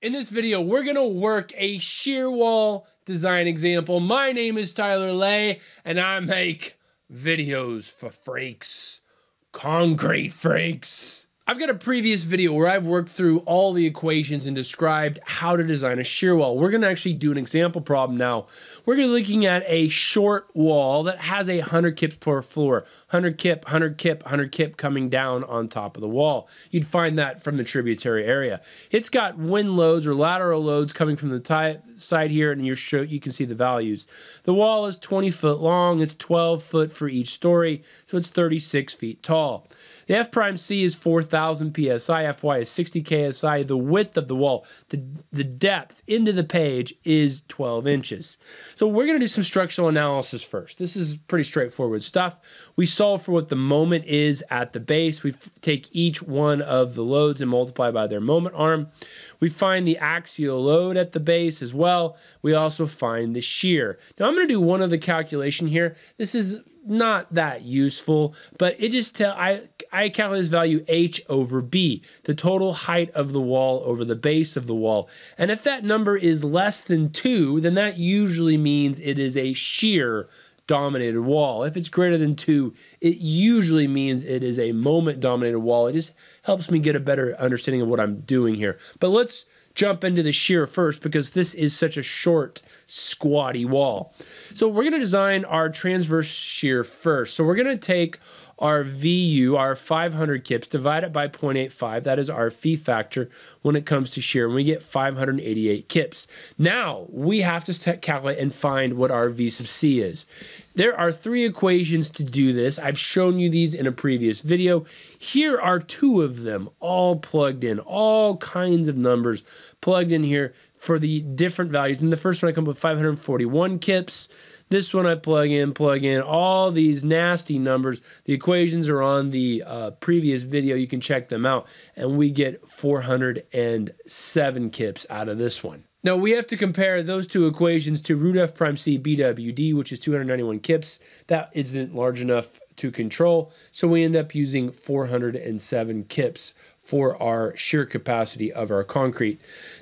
In this video, we're gonna work a shear wall design example. My name is Tyler Ley, and I make videos for freaks, concrete freaks. I've got a previous video where I've worked through all the equations and described how to design a shear wall. We're gonna actually do an example problem now. We're looking at a short wall that has a 100 kips per floor. 100 kip, 100 kip, 100 kip coming down on top of the wall. You'd find that from the tributary area. It's got wind loads or lateral loads coming from the side here and you're show, you can see the values. The wall is 20 foot long, it's 12 foot for each story, so it's 36 feet tall. The F prime C is 4,000 psi, Fy is 60 ksi. The width of the wall, the, the depth into the page is 12 inches. So we're going to do some structural analysis first. This is pretty straightforward stuff. We solve for what the moment is at the base. We take each one of the loads and multiply by their moment arm. We find the axial load at the base as well. We also find the shear. Now I'm going to do one other calculation here. This is not that useful, but it just tell I I calculate this value h over b, the total height of the wall over the base of the wall. And if that number is less than 2, then that usually means it is a shear dominated wall. If it's greater than 2, it usually means it is a moment dominated wall. It just helps me get a better understanding of what I'm doing here. But let's jump into the shear first because this is such a short squatty wall. So we're going to design our transverse shear first. So we're going to take our VU, our 500 kips, divide it by 0.85. That is our phi factor when it comes to shear, and we get 588 kips. Now we have to calculate and find what our V sub C is. There are three equations to do this. I've shown you these in a previous video. Here are two of them all plugged in, all kinds of numbers plugged in here for the different values. In the first one, I come up with 541 kips. This one I plug in, plug in all these nasty numbers. The equations are on the uh, previous video. You can check them out. And we get 407 kips out of this one. Now we have to compare those two equations to root f prime c bwd, which is 291 kips. That isn't large enough to control, so we end up using 407 kips for our shear capacity of our concrete.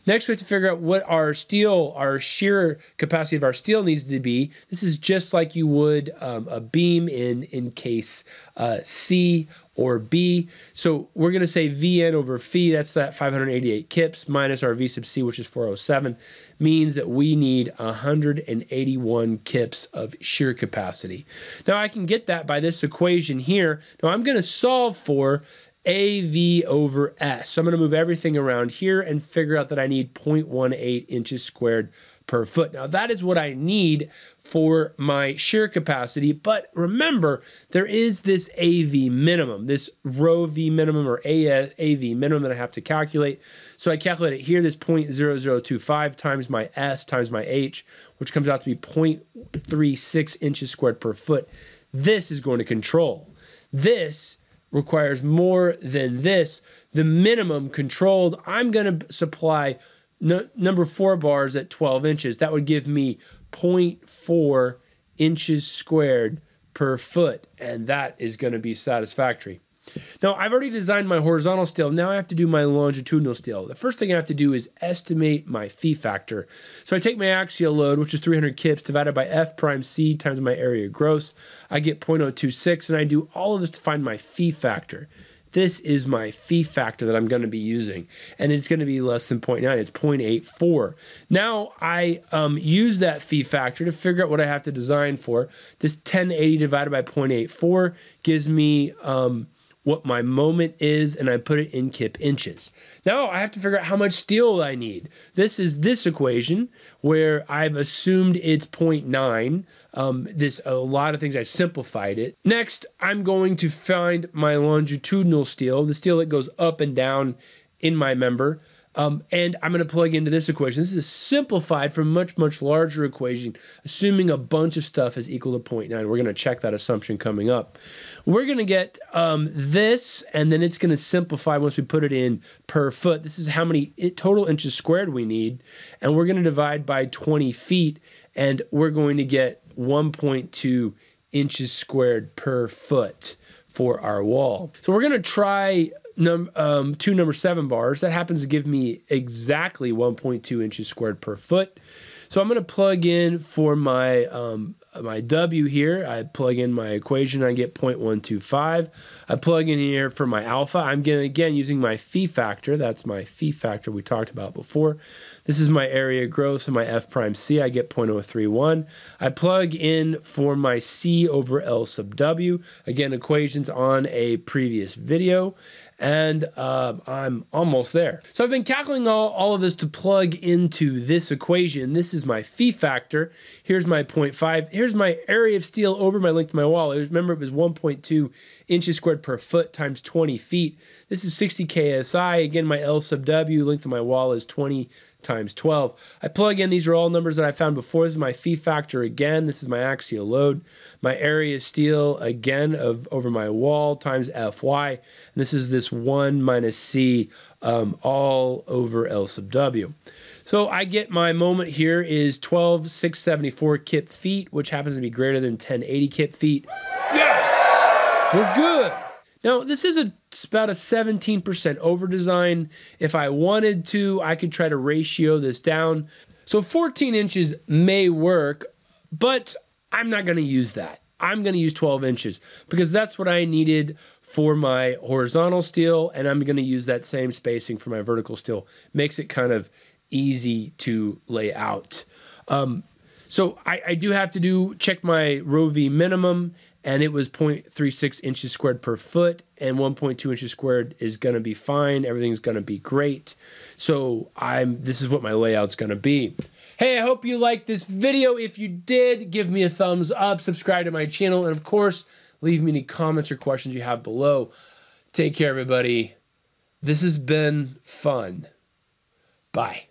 Next, we have to figure out what our steel, our shear capacity of our steel needs to be. This is just like you would um, a beam in, in case uh, C or B. So we're going to say Vn over phi, that's that 588 kips, minus our V sub C, which is 407, means that we need 181 kips of shear capacity. Now I can get that by this equation here. Now I'm going to solve for AV over S. So I'm going to move everything around here and figure out that I need 0.18 inches squared per foot. Now that is what I need for my shear capacity, but remember there is this AV minimum, this rho V minimum or AV minimum that I have to calculate. So I calculate it here, this 0.0025 times my S times my H, which comes out to be 0.36 inches squared per foot. This is going to control. This requires more than this. The minimum controlled, I'm going to supply number four bars at 12 inches. That would give me 0.4 inches squared per foot, and that is going to be satisfactory. Now, I've already designed my horizontal steel. Now I have to do my longitudinal steel. The first thing I have to do is estimate my phi factor. So I take my axial load, which is 300 kips, divided by F prime C times my area gross. I get 0.026, and I do all of this to find my phi factor. This is my phi factor that I'm going to be using, and it's going to be less than 0.9. It's 0.84. Now I um, use that phi factor to figure out what I have to design for. This 1080 divided by 0.84 gives me um, what my moment is and I put it in kip inches. Now I have to figure out how much steel I need. This is this equation where I've assumed it's 0.9. Um, this a lot of things I simplified it. Next, I'm going to find my longitudinal steel, the steel that goes up and down in my member. Um, and I'm going to plug into this equation. This is simplified from much, much larger equation, assuming a bunch of stuff is equal to 0.9. We're going to check that assumption coming up. We're going to get um, this, and then it's going to simplify once we put it in per foot. This is how many total inches squared we need, and we're going to divide by 20 feet, and we're going to get 1.2 inches squared per foot for our wall. So we're going to try num um, two number seven bars. That happens to give me exactly 1.2 inches squared per foot. So I'm going to plug in for my um, my W here. I plug in my equation. I get 0.125. I plug in here for my alpha. I'm getting again using my phi factor. That's my phi factor we talked about before. This is my area gross. So my F prime C, I get 0.031. I plug in for my C over L sub W. Again, equations on a previous video and uh, I'm almost there. So I've been calculating all, all of this to plug into this equation. This is my phi factor. Here's my 0.5. Here's my area of steel over my length of my wall. Remember, it was 1.2 inches squared per foot times 20 feet. This is 60 KSI. Again, my L sub W, length of my wall is 20 times 12. I plug in, these are all numbers that I found before. This is my phi factor again. This is my axial load. My area steel again of over my wall times Fy. And this is this 1 minus C um, all over L sub W. So I get my moment here is 12,674 kip feet, which happens to be greater than 1080 kip feet. Yes! We're good. Now, this is a, about a 17% over design. If I wanted to, I could try to ratio this down. So 14 inches may work, but I'm not going to use that. I'm going to use 12 inches because that's what I needed for my horizontal steel, and I'm going to use that same spacing for my vertical steel. Makes it kind of easy to lay out. Um, so I, I, do have to do check my rho v minimum and it was 0.36 inches squared per foot and 1.2 inches squared is going to be fine. Everything's going to be great. So i'm this is what my layout's going to be. Hey i hope you liked this video. If you did give me a thumbs up subscribe to my channel and of course leave me any comments or questions you have below. Take care everybody. This has been fun. Bye